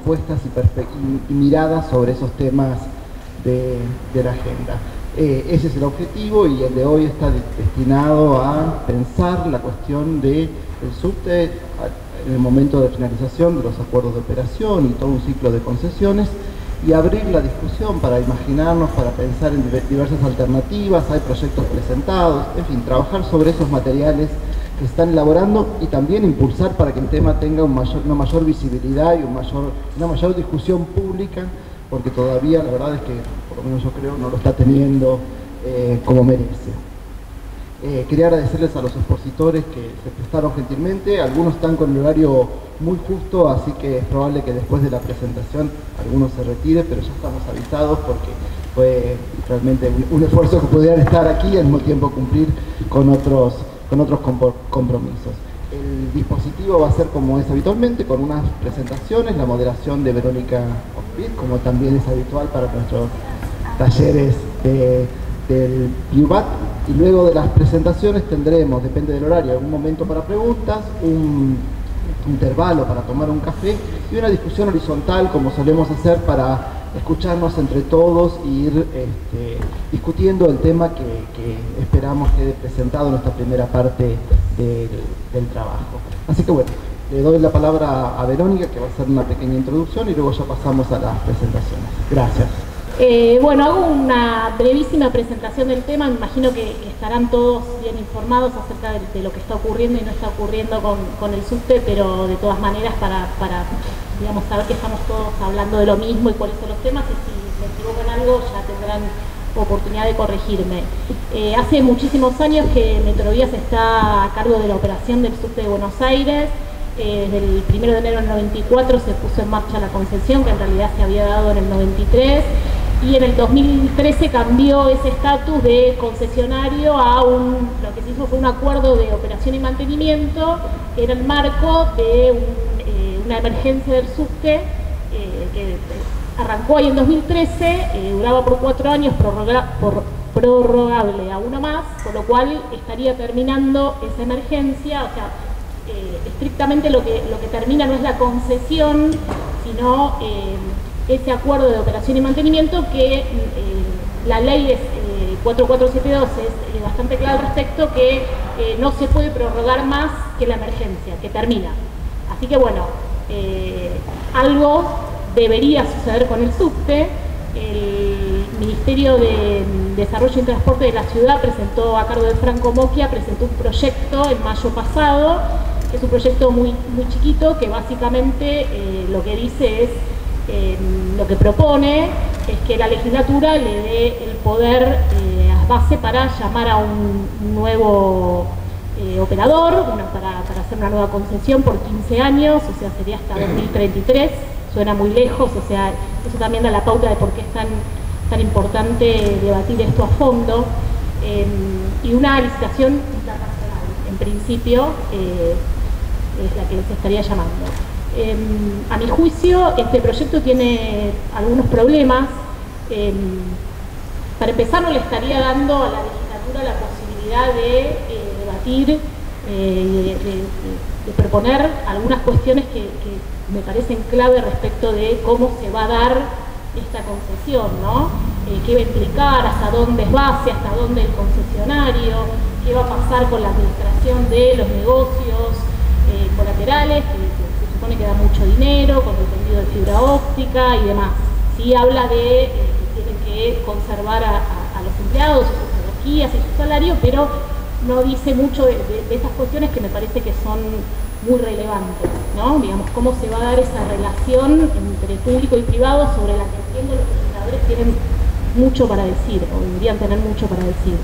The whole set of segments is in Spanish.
propuestas y, miradas sobre esos temas de, la agenda. Eh, ese es el objetivo y el de hoy está destinado a pensar la cuestión del subte en el momento de finalización de los acuerdos de operación y todo un ciclo de concesiones y abrir la discusión para imaginarnos, para pensar en diversas alternativas, hay proyectos presentados, en fin, trabajar sobre esos materiales están elaborando y también impulsar para que el tema tenga una mayor visibilidad y una mayor discusión pública, porque todavía la verdad es que, por lo menos yo creo, no lo está teniendo eh, como merece. Eh, quería agradecerles a los expositores que se prestaron gentilmente, algunos están con el horario muy justo, así que es probable que después de la presentación algunos se retire, pero ya estamos avisados porque fue realmente un, esfuerzo que pudieran estar aquí y al mismo tiempo cumplir con otros, con otros compromisos. El dispositivo va a ser como es habitualmente, con unas presentaciones, la moderación de Verónica Ospit, como también es habitual para nuestros talleres del PIUBAT, y luego de las presentaciones tendremos, depende del horario, un momento para preguntas, un intervalo para tomar un café y una discusión horizontal como solemos hacer para escucharnos entre todos e ir este, discutiendo el tema que, esperamos quede presentado en nuestra primera parte del trabajo. Así que bueno, le doy la palabra a Verónica que va a hacer una pequeña introducción y luego ya pasamos a las presentaciones. Gracias. Eh, bueno, hago una brevísima presentación del tema, me imagino que estarán todos bien informados acerca de, lo que está ocurriendo y no está ocurriendo con, el subte, pero de todas maneras para, digamos, saber que estamos todos hablando de lo mismo y cuáles son los temas y si me equivoco en algo ya tendrán oportunidad de corregirme. Eh, hace muchísimos años que Metrovías está a cargo de la operación del subte de Buenos Aires, eh, desde el 1 de enero del 94 se puso en marcha la concesión, que en realidad se había dado en el 93, y en el 2013 cambió ese estatus de concesionario a un, lo que se hizo fue un acuerdo de operación y mantenimiento, que era el marco de eh, una emergencia del subte, eh, que arrancó ahí en 2013, eh, duraba por cuatro años, por, prorrogable a uno más, con lo cual estaría terminando esa emergencia, o sea, estrictamente lo que, lo que termina no es la concesión, sino ese acuerdo de operación y mantenimiento que eh, la ley 4472 eh, es eh, bastante clara al respecto que no se puede prorrogar más que la emergencia, que termina. Así que bueno, algo debería suceder con el subte. El Ministerio de Desarrollo y Transporte de la ciudad presentó a cargo de Franco Moquia, presentó un proyecto en mayo pasado, es un proyecto muy, muy chiquito que básicamente lo que dice es lo que propone es que la legislatura le dé el poder eh, a base para llamar a un nuevo eh, operador, para, hacer una nueva concesión por 15 años, o sea, sería hasta 2033, suena muy lejos, o sea, eso también da la pauta de por qué es tan, tan importante debatir esto a fondo, em, y una licitación internacional, en principio, eh, es la que se estaría llamando. Em, a mi juicio, este proyecto tiene algunos problemas. Em, para empezar, no le estaría dando a la legislatura la posibilidad de eh, eh, de, proponer algunas cuestiones que, me parecen clave respecto de cómo se va a dar esta concesión, ¿no? Eh, qué va a implicar, hasta dónde es base, hasta dónde el concesionario, qué va a pasar con la administración de los negocios colaterales, supone que da mucho dinero, con el tendido de fibra óptica y demás. Sí habla de eh, que tienen que conservar a, los empleados, sus tecnologías y su salario, pero no dice mucho de, esas cuestiones que me parece que son muy relevantes, ¿no? Digamos, cómo se va a dar esa relación entre público y privado sobre la que entiendo los legisladores tienen mucho para decir, o deberían tener mucho para decir.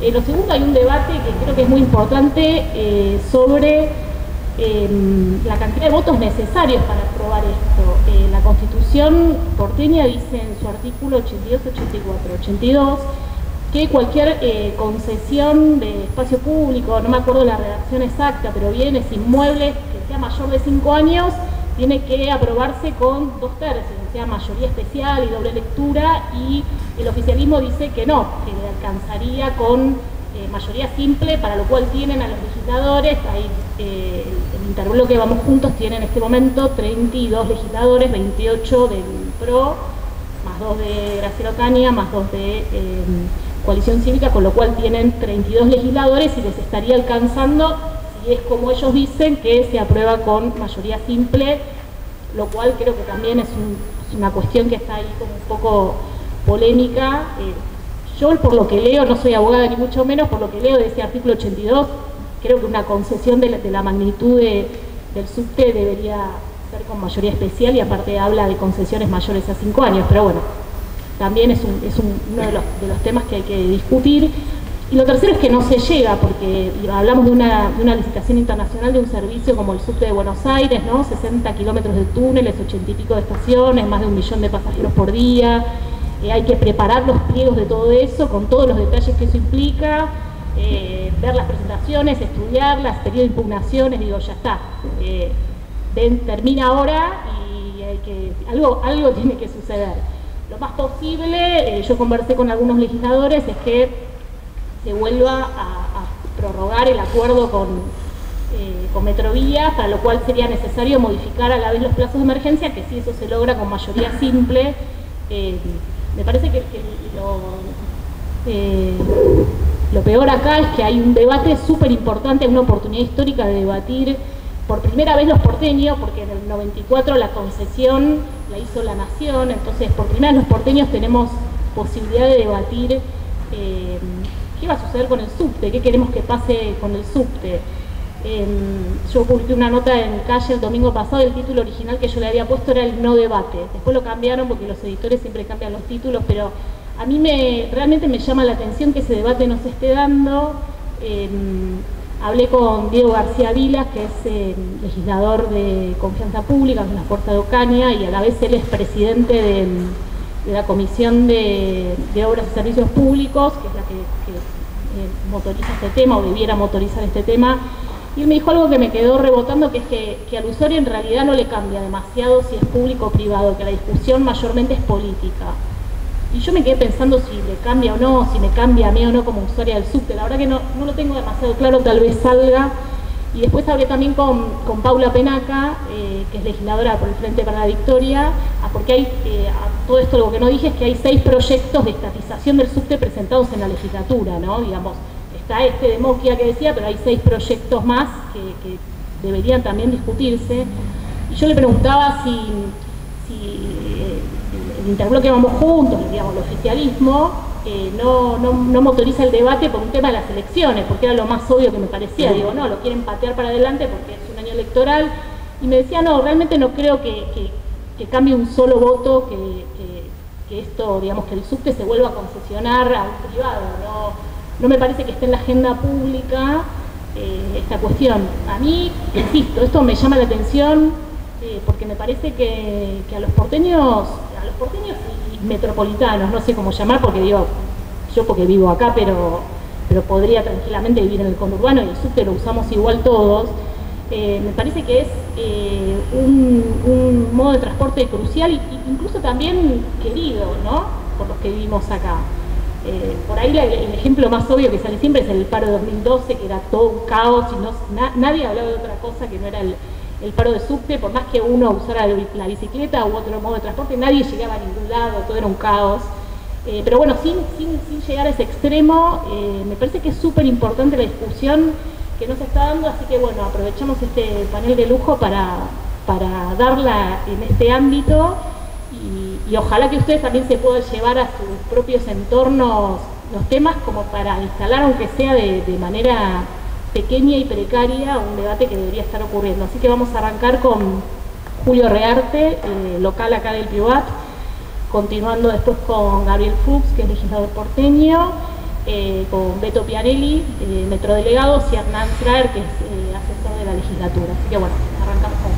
Eh, lo segundo, hay un debate que creo que es muy importante eh, sobre la cantidad de votos necesarios para aprobar esto. Eh, la Constitución porteña dice en su artículo 82, 84, 82 que cualquier eh, concesión de espacio público, no me acuerdo la redacción exacta, pero bienes inmuebles que sea mayor de 5 años, tiene que aprobarse con dos tercios, o sea, mayoría especial y doble lectura, y el oficialismo dice que no, que le alcanzaría con eh, mayoría simple, para lo cual tienen a los legisladores, ahí, eh, el interbloque Vamos Juntos tiene en este momento 32 legisladores, 28 del PRO, más 2 de Graciela Ocaña, más 2 de Coalición Cívica, con lo cual tienen 32 legisladores y les estaría alcanzando, si es como ellos dicen, que se aprueba con mayoría simple, lo cual creo que también es, una cuestión que está ahí como un poco polémica. Yo por lo que leo, no soy abogada ni mucho menos, por lo que leo de ese artículo 82, creo que una concesión de la, magnitud del subte debería ser con mayoría especial y aparte habla de concesiones mayores a cinco años, pero bueno, también es, uno de los, temas que hay que discutir. Y lo tercero es que no se llega, porque hablamos de una, licitación internacional de un servicio como el subte de Buenos Aires, ¿no? 60 kilómetros de túneles, 80 y pico de estaciones, más de un millón de pasajeros por día, eh, hay que preparar los pliegos de todo eso, con todos los detalles que eso implica, eh, ver las presentaciones, estudiarlas, de impugnaciones, digo, ya está. Eh, termina ahora y hay que, algo tiene que suceder. Lo más posible, yo conversé con algunos legisladores, es que se vuelva a, prorrogar el acuerdo con, con Metrovía, para lo cual sería necesario modificar a la vez los plazos de emergencia, que si eso se logra con mayoría simple, me parece que, eh, lo, peor acá es que hay un debate súper importante, una oportunidad histórica de debatir por primera vez los porteños, porque en el 94 la concesión la hizo la nación, entonces por primera vez los porteños tenemos posibilidad de debatir eh, qué va a suceder con el subte, qué queremos que pase con el subte yo publiqué una nota en calle el domingo pasado, el título original que yo le había puesto era el no debate. Después lo cambiaron porque los editores siempre cambian los títulos, pero a mí me, realmente me llama la atención que ese debate no se esté dando. Em, hablé con Diego García Vilas, que es em, legislador de Confianza Pública, de la Fuerza de Ocaña, y a la vez él es presidente de, la Comisión de, Obras y Servicios Públicos, que es la que, eh, motoriza este tema o debiera motorizar este tema y él me dijo algo que me quedó rebotando, que es que, al usuario en realidad no le cambia demasiado si es público o privado, que la discusión mayormente es política. Y yo me quedé pensando si le cambia o no, si me cambia a mí o no como usuaria del subte. La verdad que no, lo tengo demasiado claro, tal vez salga. Y después hablé también con, Paula Penaca, eh, que es legisladora por el Frente para la Victoria, ah, porque hay, eh, todo esto lo que no dije es que hay seis proyectos de estatización del subte presentados en la legislatura, ¿no? Digamos, está este de Moquia que decía, pero hay seis proyectos más que, deberían también discutirse. Y yo le preguntaba si, el interbloque Vamos Juntos, digamos, el oficialismo, eh, no, motoriza el debate por un tema de las elecciones, porque era lo más obvio que me parecía. Digo, no, lo quieren patear para adelante porque es un año electoral. Y me decía, no, realmente no creo que, cambie un solo voto, que, esto, digamos, que el subte se vuelva a concesionar a un privado. ¿no? no me parece que esté en la agenda pública eh, esta cuestión. A mí, insisto, esto me llama la atención eh, porque me parece que, a los porteños, a los porteños metropolitanos, no sé cómo llamar, porque digo, yo porque vivo acá, pero, pero podría tranquilamente vivir en el conurbano y el subte lo usamos igual todos. Eh, me parece que es un, un, modo de transporte crucial e incluso también querido, ¿no? Por los que vivimos acá. Eh, por ahí el ejemplo más obvio que sale siempre es el paro de 2012, que era todo un caos y no, nadie hablaba de otra cosa que no era el, paro de subte, por más que uno usara la bicicleta u otro modo de transporte, nadie llegaba a ningún lado, todo era un caos. Eh, pero bueno, sin, llegar a ese extremo, eh, me parece que es súper importante la discusión que nos está dando, así que bueno, aprovechamos este panel de lujo para, para darla en este ámbito y, ojalá que ustedes también se puedan llevar a sus propios entornos los temas como para instalar, aunque sea de, manera pequeña y precaria, un debate que debería estar ocurriendo. Así que vamos a arrancar con Julio Rearte, eh, local acá del Privat, continuando después con Gabriel Fuchs, que es legislador porteño, eh, con Beto Pianelli, eh, metrodelegados, y Hernán Traer, que es asesor de la legislatura. Así que bueno, arrancamos con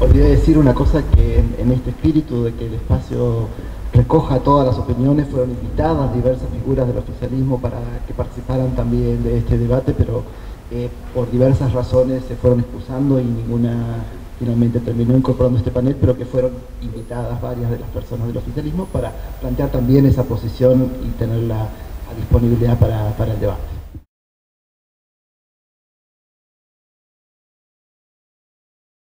olvidé decir una cosa que en, este espíritu de que el espacio recoja todas las opiniones, fueron invitadas diversas figuras del oficialismo para que participaran también de este debate, pero eh, por diversas razones se fueron excusando y ninguna finalmente terminó incorporando este panel, pero que fueron invitadas varias de las personas del oficialismo para plantear también esa posición y tenerla a disponibilidad para, para el debate.